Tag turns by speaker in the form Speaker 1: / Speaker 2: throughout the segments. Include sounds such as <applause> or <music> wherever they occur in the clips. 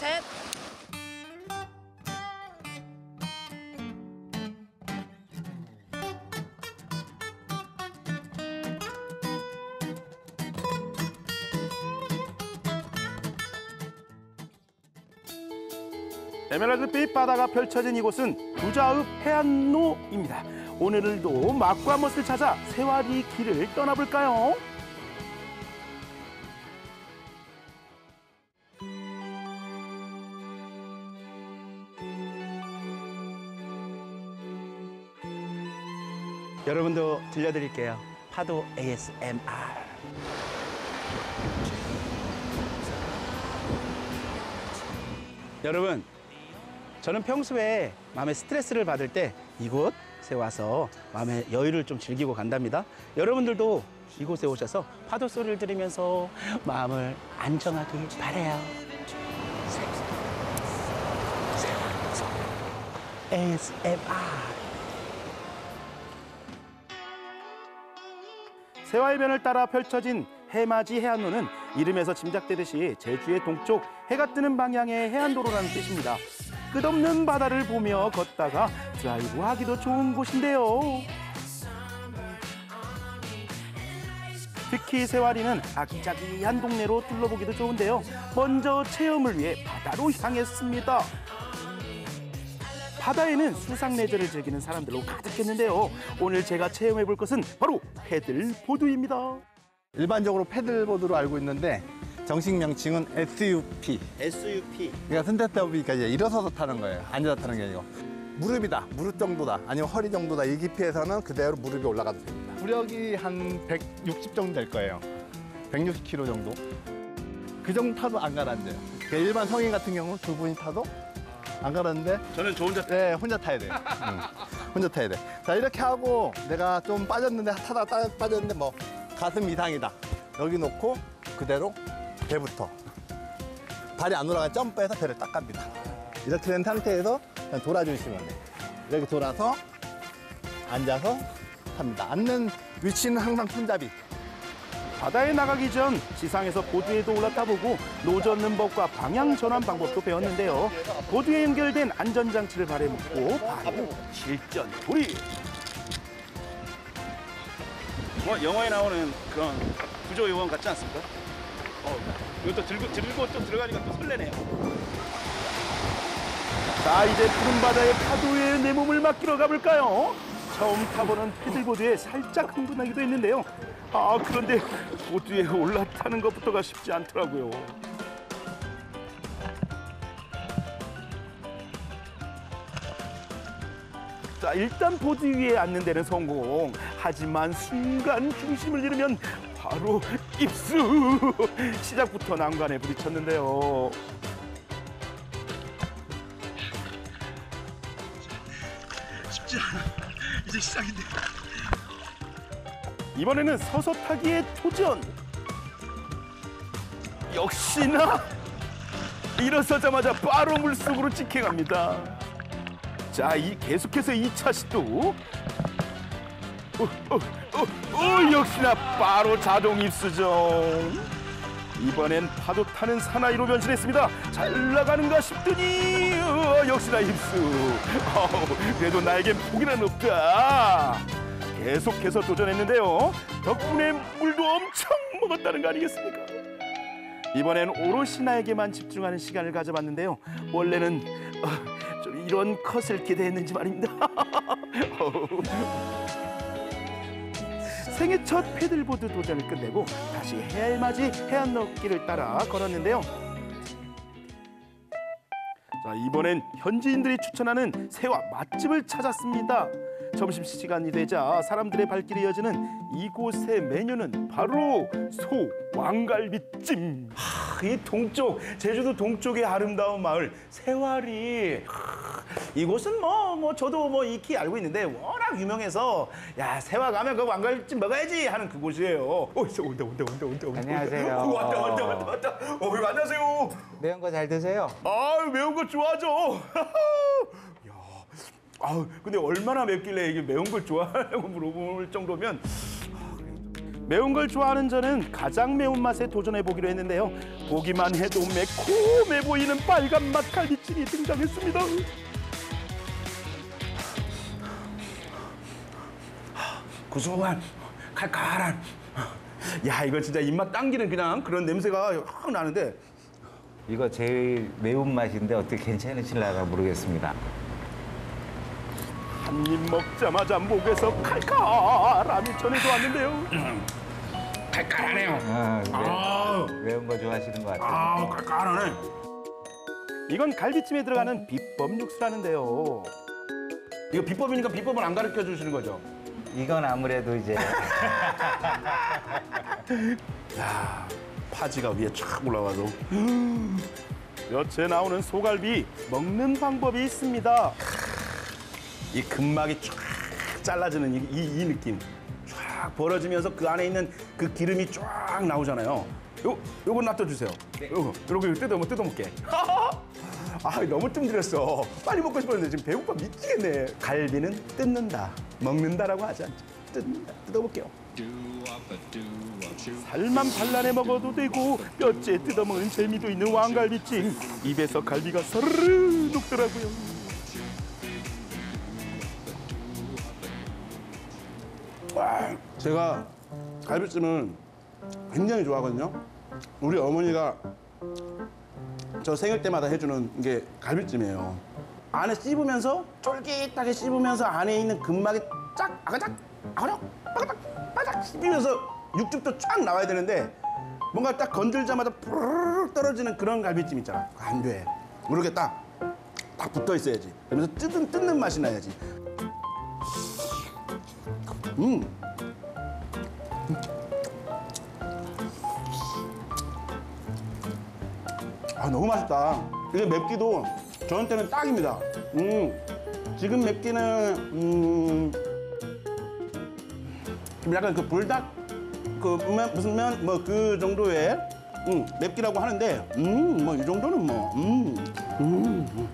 Speaker 1: 셋.
Speaker 2: 에메랄드 빛 바다가 펼쳐진 이곳은 부자읍 해안로입니다. 오늘도 맛과 멋을 찾아 세와리 길을 떠나볼까요?
Speaker 3: 여러분도 들려드릴게요. 파도 ASMR. 여러분, 저는 평소에 마음에 스트레스를 받을 때 이곳에 와서 마음의 여유를 좀 즐기고 간답니다. 여러분들도 이곳에 오셔서 파도 소리를 들으면서 마음을 안정하길 바래요. ASMR.
Speaker 2: 세화해변을 따라 펼쳐진 해맞이 해안로는 이름에서 짐작되듯이 제주의 동쪽 해가 뜨는 방향의 해안도로라는 뜻입니다. 끝없는 바다를 보며 걷다가 드라이브 하기도 좋은 곳인데요. 특히 세화리는 아기자기한 동네로 둘러보기도 좋은데요. 먼저 체험을 위해 바다로 향했습니다. 바다에는 수상 레저를 즐기는 사람들로 가득했는데요. 오늘 제가 체험해 볼 것은 바로 패들 보드입니다.
Speaker 4: 일반적으로 패들보드로 알고 있는데 정식 명칭은 SUP.
Speaker 3: SUP.
Speaker 4: 그러니까 선택법이니까 이제 일어서서 타는 거예요. 앉아서 타는 게 아니고. 무릎이다, 무릎 정도다, 아니면 허리 정도다 이 깊이에서는 그대로 무릎이 올라가도 됩니다. 구력이 한 160 정도 될 거예요. 160kg 정도. 그 정도 타도 안 가라앉아요. 그러니까 일반 성인 같은 경우는 두 분이 타도 안 가라앉는데
Speaker 2: 저는 저 혼자
Speaker 4: 네, 혼자 타야 돼. 응. 혼자 타야 돼. 자, 이렇게 하고 내가 좀 빠졌는데 타다 빠- 빠졌는데 뭐 가슴 이상이다. 여기 놓고 그대로 배부터. 발이 안 올라가 점프해서 배를 딱 갑니다. 이렇게 된 상태에서 그냥 돌아주시면 돼요. 이렇게 돌아서 앉아서 탑니다. 앉는 위치는 항상 손잡이.
Speaker 2: 바다에 나가기 전 지상에서 보드에도 올라타 보고 노젓는 법과 방향 전환 방법도 배웠는데요. 보드에 연결된 안전장치를 발에 묶고 바로 실전 돌입.
Speaker 5: 뭐 영화에 나오는 그런 구조 요원 같지 않습니까? 어, 이것도 들고 들고 또 들어가니까 또 설레네요.
Speaker 2: 자 이제 푸른 바다의 파도에 내 몸을 맡기러 가볼까요? 처음 타보는 패들보드에 살짝 흥분하기도 했는데요. 아 그런데 보드에 올라타는 것부터가 쉽지 않더라고요. 자 일단 보드 위에 앉는 데는 성공. 하지만 순간 중심을 잃으면 바로 입수. 시작부터 난관에 부딪혔는데요.
Speaker 5: 이제 시작인데.
Speaker 2: 이번에는 서서 타기의 도전. 역시나 일어서자마자 바로 물속으로 직행합니다. 자, 이 계속해서 이차 시도. 어, 어, 어, 어, 역시나 바로 자동 입수죠. 이번엔 파도 타는 사나이로 변신했습니다. 잘 나가는가 싶더니 어, 역시나 입수. 어우, 그래도 나에겐 포기는 없다. 계속해서 도전했는데요. 덕분에 물도 엄청 먹었다는 거 아니겠습니까? 이번엔 오롯이 나에게만 집중하는 시간을 가져봤는데요. 원래는 어, 좀 이런 컷을 기대했는지 말입니다. <laughs> 생애 첫 패들보드 도전을 끝내고 다시 해알맞이 해안로길을 따라 걸었는데요. 자 이번엔 현지인들이 추천하는 새와 맛집을 찾았습니다. 점심 시간이 되자 사람들의 발길이 이어지는 이곳의 메뉴는 바로 소 왕갈비찜. 하, 이 동쪽 제주도 동쪽의 아름다운 마을. 하, 이곳은 뭐, 뭐 저도 뭐 익히 알고 있는데 워낙 유명해서 야 세화 가면 그 왕갈비찜 먹어야지 하는 그곳이에요. 어, 있어, 온다 온다 온다 온다 온다.
Speaker 6: 안녕하세요.
Speaker 2: 어, <laughs> 왔다 왔다 왔다 왔다. 어, 안녕하세요.
Speaker 6: 매운 거 잘 드세요?
Speaker 2: 아 매운 거 좋아하죠. <laughs> 야, 아 근데 얼마나 맵길래 이게 매운 걸 좋아하냐고 물어볼 정도면 아,
Speaker 3: 매운 걸 좋아하는 저는 가장 매운 맛에 도전해 보기로 했는데요. 보기만 해도 매콤해 보이는 빨간 맛 갈비찜이 등장했습니다.
Speaker 2: 고소한 칼칼한 야 이거 진짜 입맛 당기는 그냥 그런 냄새가 확 나는데
Speaker 1: 이거 제일 매운맛인데 어떻게 괜찮으실라가 모르겠습니다.
Speaker 3: 한 입 먹자마자 목에서 칼칼함이 전해져 왔는데요.
Speaker 2: 칼칼하네요
Speaker 1: 아, 매-
Speaker 2: 아,
Speaker 1: 매운 거 좋아하시는 것 같아요.
Speaker 2: 아 칼칼하네
Speaker 3: 이건 갈비찜에 들어가는 비법 육수라는데요.
Speaker 2: 이거 비법이니까 비법을 안 가르쳐 주시는 거죠
Speaker 1: 이건 아무래도 이제 <laughs>
Speaker 3: 파지가 위에 쫙 올라가서 볕에 나오는 소갈비 먹는 방법이 있습니다. 이 근막이 쫙 잘라지는 이, 이, 이 느낌 쫙 벌어지면서 그 안에 있는 그 기름이 쫙 나오잖아요. 요 요거 놔둬 주세요. 요거 이렇게 뜯어 먹 뜯어 먹게. <laughs> 아 너무 뜸들였어. 빨리 먹고 싶었는데 지금 배고파 미치겠네. 갈비는 뜯는다, 먹는다라고 하지 않죠. 뜯는다, 뜯어볼게요. 살만 발라내 먹어도 되고 뼈째 뜯어먹는 재미도 있는 왕갈비찜 입에서 갈비가 서르르 녹더라고요 와, 제가 갈비찜을 굉장히 좋아하거든요 우리 어머니가 저 생일 때마다 해주는 게 갈비찜이에요 안에 씹으면서 쫄깃하게 씹으면서 안에 있는 근막이 쫙 아가작 아가작 바가작 바작 씹히면서 육즙도 쫙 나와야 되는데 뭔가 딱 건들자마자 푸르륵 떨어지는 그런 갈비찜 있잖아 안 돼. 이렇게 딱, 딱 붙어 있어야지. 그러면서 뜯는, 뜯는 맛이 나야지. 음. 너무 맛있다. 이게 맵기도 저한테는 딱입니다. 음. 지금 맵기는, 음. 좀 약간 그 불닭 그 면, 무슨 면 뭐 그 정도의 음, 맵기라고 하는데 음 뭐 이 정도는 뭐 음, 음.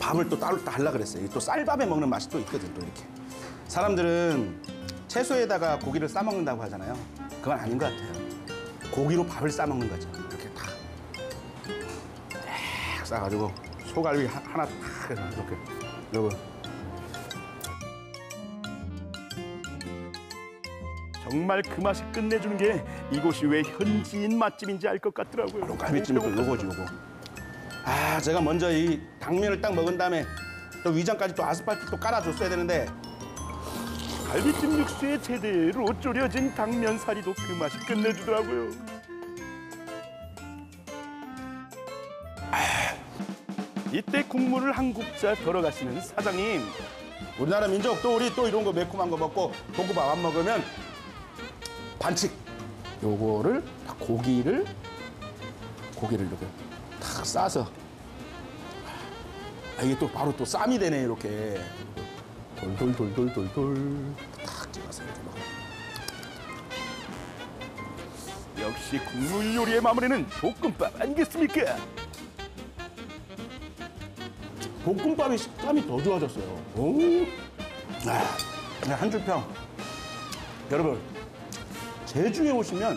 Speaker 3: 밥을 또 따로 달라 그랬어요. 또 쌀밥에 먹는 맛이 또 있거든 또 이렇게. 사람들은 채소에다가 고기를 싸 먹는다고 하잖아요. 그건 아닌 것 같아요. 고기로 밥을 싸 먹는 거죠. 이렇게 탁, 탁 싸가지고 소갈비 하- 하나 탁 해서 이렇게 요거. 정말 그 맛이 끝내주는 게 이곳이 왜 현지인 맛집인지 알 것 같더라고요. 갈비찜이 또 요거지 요거. 아 제가 먼저 이 당면을 딱 먹은 다음에 또 위장까지 또 아스팔트 또 깔아줬어야 되는데 갈비찜 육수에 제대로 졸여진 당면사리도 그 맛이 끝내주더라고요. 아, 이때 국물을 한 국자 덜어가시는 사장님. 우리나라 민족 또 우리 또 이런 거 매콤한 거 먹고 볶음밥 안 먹으면 반칙. 요거를 딱 고기를 고기를 이렇게 탁 싸서 아, 이게 또 바로 또 쌈이 되네 이렇게 돌돌돌돌돌돌 탁 찍어서 이렇게 먹어. 역시 국물 요리의 마무리는 볶음밥 아니겠습니까? 볶음밥의 식감이 더 좋아졌어요. 오, 아, 그냥 한줄 평. 여러분 제주에 오시면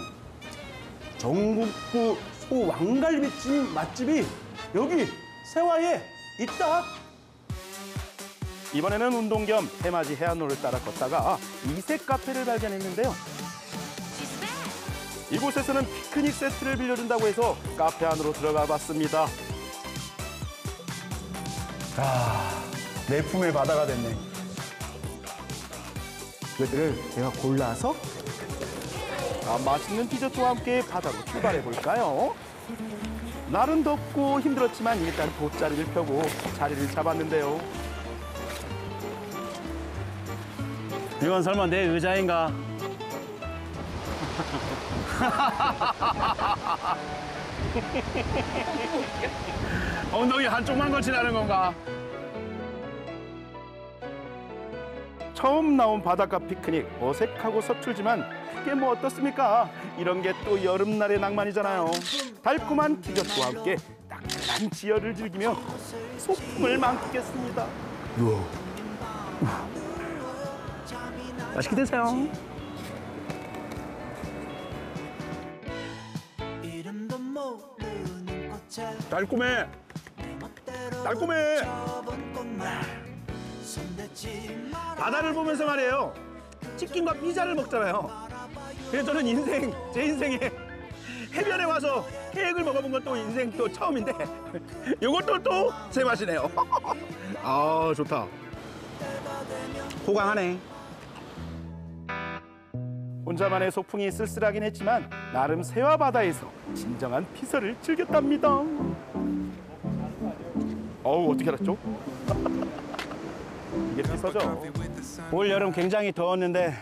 Speaker 3: 전국구 소 왕갈비찜 맛집이 여기 세화에 있다. 이번에는 운동 겸 해맞이 해안로를 따라 걷다가 이색 카페를 발견했는데요. 이곳에서는 피크닉 세트를 빌려준다고 해서 카페 안으로 들어가 봤습니다. 아, 내 품의 바다가 됐네. 이것들을 제가 골라서 아, 맛있는 디저트와 함께 바다로 출발해 볼까요? 날은 덥고 힘들었지만 일단 돗자리를 펴고 자리를 잡았는데요.
Speaker 7: 이건 설마 내 의자인가? <laughs> 엉덩이 한쪽만 거치라는 건가?
Speaker 3: 처음 나온 바닷가 피크닉 어색하고 서툴지만 그게 뭐 어떻습니까? 이런 게 또 여름날의 낭만이잖아요. 달콤한 디저트와 함께 따끈한 지열을 즐기며 소풍을 만끽했습니다. 맛있게 드세요.
Speaker 2: 달콤해. 달콤해.
Speaker 3: 바다를 보면서 말이에요. 치킨과 피자를 먹잖아요. 그래서 저는 인생, 제 인생에 해변에 와서 케이크를 먹어본 건또 인생 또 처음인데 <laughs> 이것도 또 제 맛이네요. <laughs> 아 좋다. 호강하네.
Speaker 2: 혼자만의 소풍이 쓸쓸하긴 했지만 나름 새와 바다에서 진정한 피서를 즐겼답니다. 어우 어떻게 알았죠? <laughs> 이게 피서죠.
Speaker 3: 올 여름 굉장히 더웠는데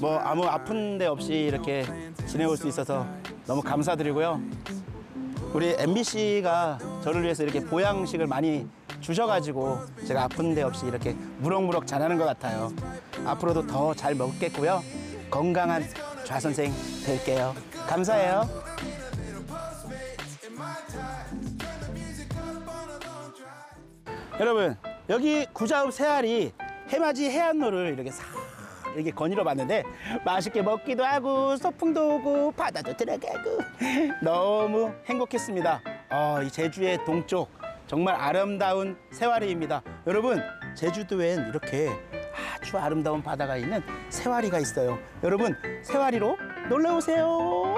Speaker 3: 뭐 아무 아픈 데 없이 이렇게 지내올 수 있어서 너무 감사드리고요. 우리 MBC가 저를 위해서 이렇게 보양식을 많이 주셔가지고 제가 아픈 데 없이 이렇게 무럭무럭 자라는 것 같아요. 앞으로도 더 잘 먹겠고요. 건강한 좌 선생 될게요. 감사해요. 여러분 여기 구자읍 새알이 해맞이 해안로를 이렇게 싹 이렇게 거닐어 봤는데 맛있게 먹기도 하고 소풍도 오고 바다도 들어가고 너무 행복했습니다. 어, 이 제주의 동쪽 정말 아름다운 새와리입니다. 여러분 제주도엔 이렇게 아주 아름다운 바다가 있는 새와리가 있어요. 여러분 새와리로 놀러 오세요.